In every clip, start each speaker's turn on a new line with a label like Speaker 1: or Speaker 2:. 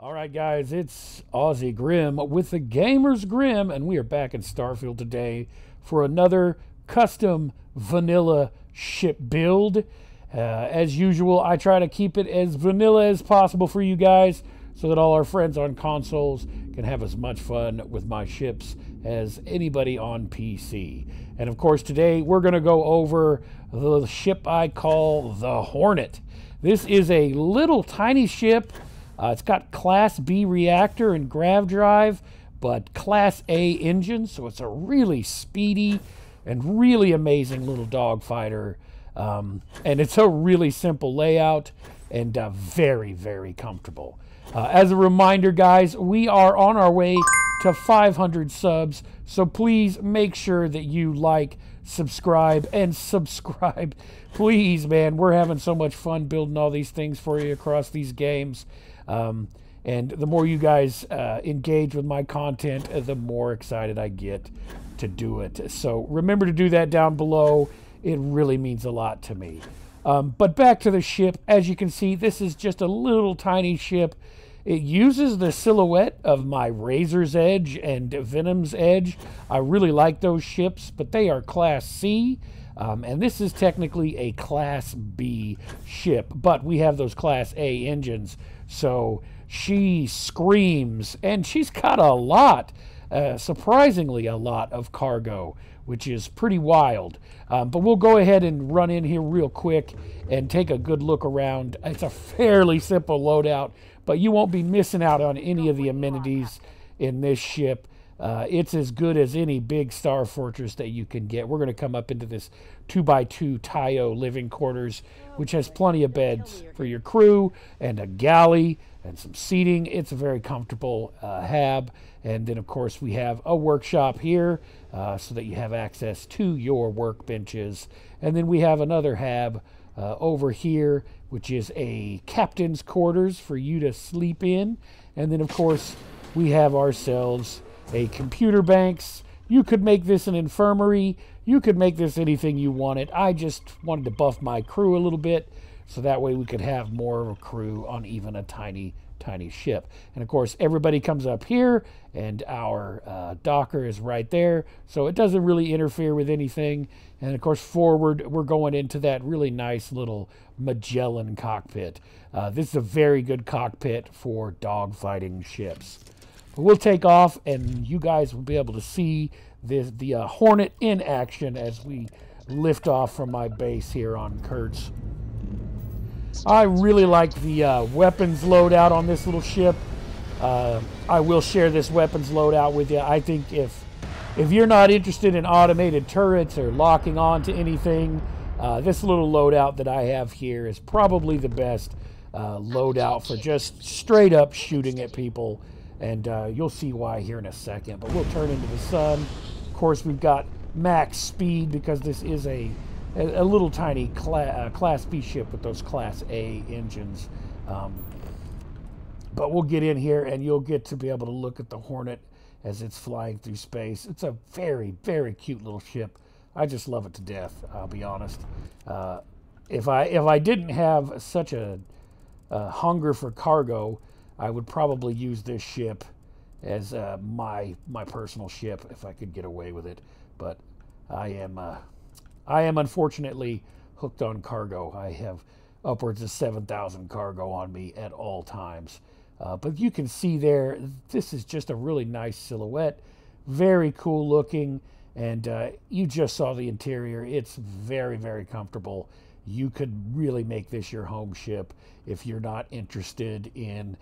Speaker 1: All right, guys, it's Ozzy Grimm with the Gamers Grimm, and we are back in Starfield today for another custom vanilla ship build. Uh, as usual, I try to keep it as vanilla as possible for you guys so that all our friends on consoles can have as much fun with my ships as anybody on PC. And of course, today we're going to go over the ship I call the Hornet. This is a little tiny ship uh, it's got Class B reactor and grav drive, but Class A engine, so it's a really speedy and really amazing little dogfighter. Um, and it's a really simple layout and uh, very, very comfortable. Uh, as a reminder, guys, we are on our way to 500 subs, so please make sure that you like, subscribe, and subscribe. Please, man, we're having so much fun building all these things for you across these games. Um, and the more you guys uh, engage with my content, uh, the more excited I get to do it. So remember to do that down below. It really means a lot to me. Um, but back to the ship. As you can see, this is just a little tiny ship. It uses the silhouette of my Razor's Edge and Venom's Edge. I really like those ships, but they are Class C. Um, and this is technically a Class B ship, but we have those Class A engines so she screams, and she's got a lot, uh, surprisingly, a lot of cargo, which is pretty wild. Um, but we'll go ahead and run in here real quick and take a good look around. It's a fairly simple loadout, but you won't be missing out on any of the amenities in this ship. Uh, it's as good as any big star fortress that you can get. We're going to come up into this 2x2 Taiyo living quarters, which has plenty of beds for your crew and a galley and some seating. It's a very comfortable uh, hab. And then, of course, we have a workshop here uh, so that you have access to your workbenches. And then we have another hab uh, over here, which is a captain's quarters for you to sleep in. And then, of course, we have ourselves a computer banks. You could make this an infirmary. You could make this anything you wanted. I just wanted to buff my crew a little bit so that way we could have more of a crew on even a tiny, tiny ship. And of course, everybody comes up here and our uh, docker is right there. So it doesn't really interfere with anything. And of course, forward, we're going into that really nice little Magellan cockpit. Uh, this is a very good cockpit for dogfighting ships. We'll take off, and you guys will be able to see the, the uh, Hornet in action as we lift off from my base here on Kurtz. I really like the uh, weapons loadout on this little ship. Uh, I will share this weapons loadout with you. I think if if you're not interested in automated turrets or locking on to anything, uh, this little loadout that I have here is probably the best uh, loadout for just straight up shooting at people and uh, you'll see why here in a second. But we'll turn into the sun. Of course, we've got max speed because this is a a, a little tiny cla uh, Class B ship with those Class A engines. Um, but we'll get in here and you'll get to be able to look at the Hornet as it's flying through space. It's a very, very cute little ship. I just love it to death, I'll be honest. Uh, if I if I didn't have such a, a hunger for cargo, I would probably use this ship as uh, my my personal ship if I could get away with it. But I am uh, I am unfortunately hooked on cargo. I have upwards of 7,000 cargo on me at all times. Uh, but you can see there, this is just a really nice silhouette. Very cool looking. And uh, you just saw the interior. It's very, very comfortable. You could really make this your home ship if you're not interested in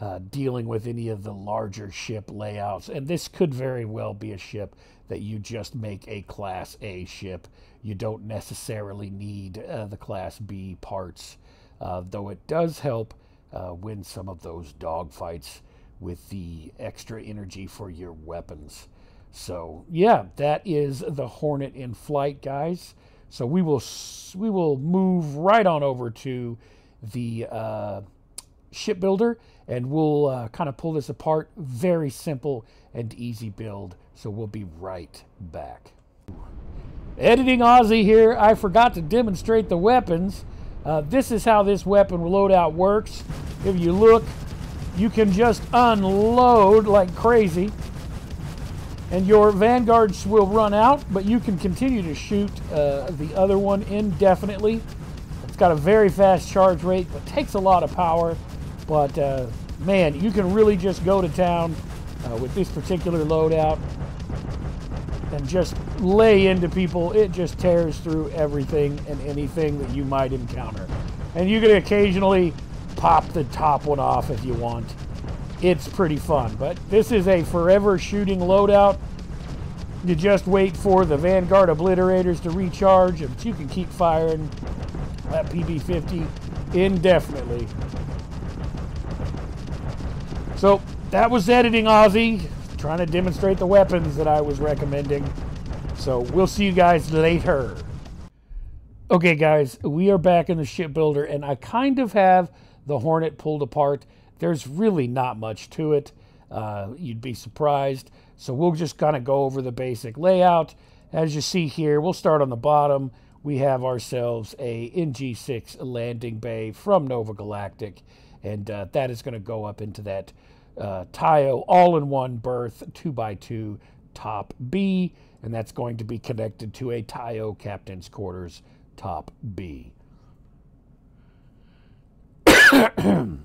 Speaker 1: uh, dealing with any of the larger ship layouts. And this could very well be a ship that you just make a Class A ship. You don't necessarily need uh, the Class B parts, uh, though it does help uh, win some of those dogfights with the extra energy for your weapons. So yeah, that is the Hornet in flight, guys. So we will we will move right on over to the uh, shipbuilder and we'll uh, kind of pull this apart. Very simple and easy build. So we'll be right back. Editing Ozzy here. I forgot to demonstrate the weapons. Uh, this is how this weapon loadout works. If you look, you can just unload like crazy. And your vanguards will run out, but you can continue to shoot uh, the other one indefinitely. It's got a very fast charge rate, but takes a lot of power. But uh, man, you can really just go to town uh, with this particular loadout and just lay into people. It just tears through everything and anything that you might encounter. And you can occasionally pop the top one off if you want. It's pretty fun. But this is a forever shooting loadout. You just wait for the Vanguard obliterators to recharge, and you can keep firing that PB-50 indefinitely. So that was editing Ozzy, trying to demonstrate the weapons that I was recommending. So we'll see you guys later. Okay, guys, we are back in the shipbuilder, and I kind of have the Hornet pulled apart. There's really not much to it. Uh, you'd be surprised. So we'll just kind of go over the basic layout. As you see here, we'll start on the bottom. We have ourselves a NG6 landing bay from Nova Galactic, and uh, that is going to go up into that uh, Taiyo all-in-one berth 2x2 top B, and that's going to be connected to a Taiyo captain's quarters top B.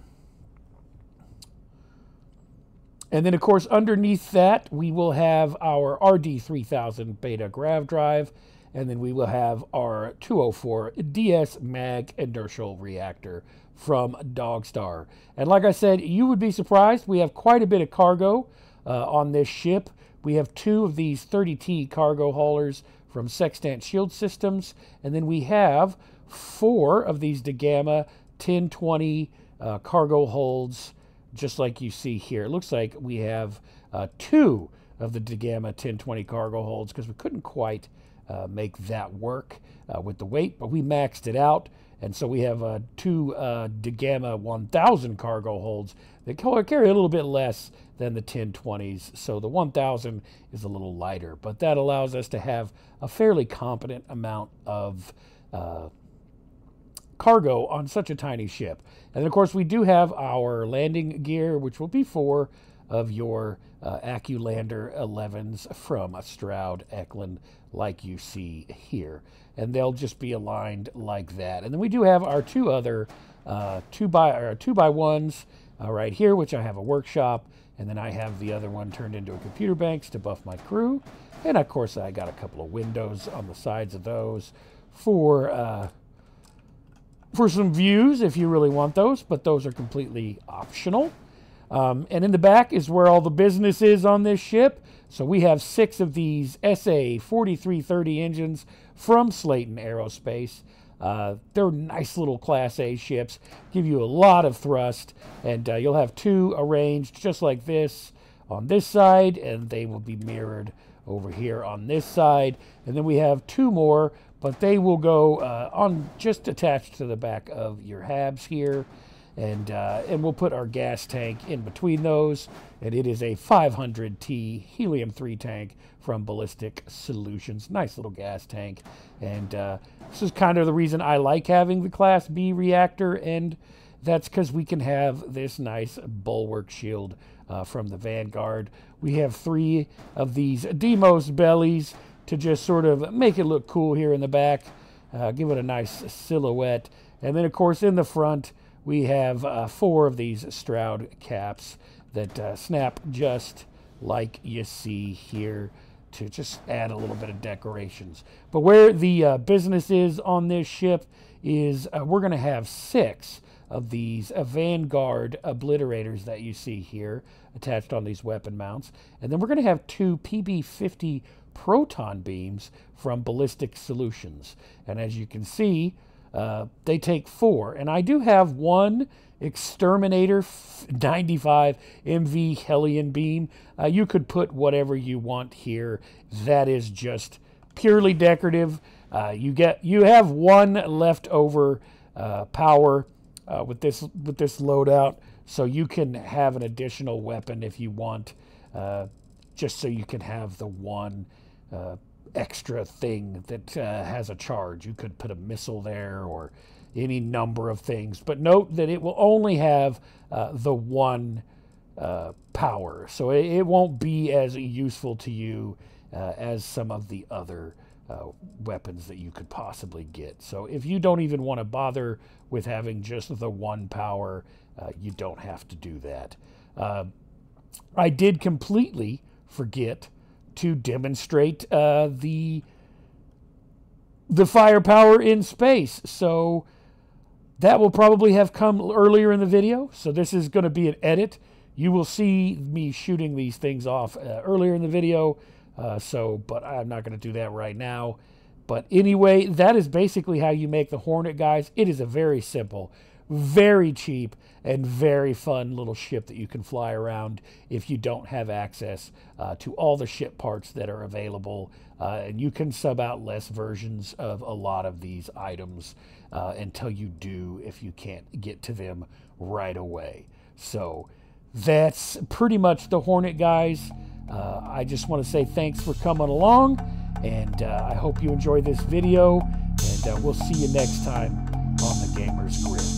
Speaker 1: And then, of course, underneath that, we will have our RD3000 beta grav drive, and then we will have our 204 DS mag inertial reactor from Dogstar. And like I said, you would be surprised. We have quite a bit of cargo uh, on this ship. We have two of these 30T cargo haulers from Sextant Shield Systems, and then we have four of these Degama 1020 uh, cargo holds just like you see here. It looks like we have uh, two of the Degama 1020 cargo holds because we couldn't quite uh, make that work uh, with the weight, but we maxed it out. And so we have uh, two uh, Degama 1000 cargo holds that carry a little bit less than the 1020s. So the 1000 is a little lighter, but that allows us to have a fairly competent amount of uh, cargo on such a tiny ship. And of course, we do have our landing gear, which will be four of your uh, AccuLander 11s from Stroud Eklund, like you see here. And they'll just be aligned like that. And then we do have our two other uh, two by or two by ones uh, right here, which I have a workshop, and then I have the other one turned into a computer banks to buff my crew. And of course, I got a couple of windows on the sides of those for uh, for some views if you really want those, but those are completely optional. Um, and in the back is where all the business is on this ship. So we have six of these SA 4330 engines from Slayton Aerospace. Uh, they're nice little Class A ships, give you a lot of thrust, and uh, you'll have two arranged just like this on this side, and they will be mirrored over here on this side. And then we have two more but they will go uh, on just attached to the back of your habs here. And, uh, and we'll put our gas tank in between those. And it is a 500T helium-3 tank from Ballistic Solutions. Nice little gas tank. And uh, this is kind of the reason I like having the Class B reactor. And that's because we can have this nice bulwark shield uh, from the Vanguard. We have three of these Deimos bellies to just sort of make it look cool here in the back, uh, give it a nice silhouette. And then, of course, in the front, we have uh, four of these Stroud caps that uh, snap just like you see here to just add a little bit of decorations. But where the uh, business is on this ship is uh, we're going to have six of these uh, Vanguard obliterators that you see here attached on these weapon mounts. And then we're going to have two PB-50 proton beams from Ballistic Solutions. And as you can see, uh, they take four. And I do have one Exterminator 95 MV Hellion beam. Uh, you could put whatever you want here. That is just purely decorative. Uh, you get you have one leftover uh, power uh, with this with this loadout, so you can have an additional weapon if you want, just so you can have the one extra thing that uh, has a charge. You could put a missile there, or any number of things. But note that it will only have uh, the one uh, power, so it, it, won't be as useful to you uh, as some of the other uh, weapons that you could possibly get. So if you don't even want to bother with having just the one power, uh, you don't have to do that. I did completely forget to demonstrate uh, the the firepower in space. So that will probably have come earlier in the video. So this is going to be an edit. You will see me shooting these things off uh, earlier in the video. Uh, so, but I'm not going to do that right now. But anyway, that is basically how you make the Hornet, guys. It is a very simple, very cheap, and very fun little ship that you can fly around if you don't have access uh, to all the ship parts that are available. Uh, and you can sub out less versions of a lot of these items uh, until you do if you can't get to them right away. So that's pretty much the Hornet, guys. Uh, I just want to say thanks for coming along, and uh, I hope you enjoy this video, and uh, we'll see you next time on the Gamer's Grimm.